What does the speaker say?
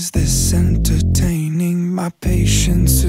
Is this entertaining? My patience.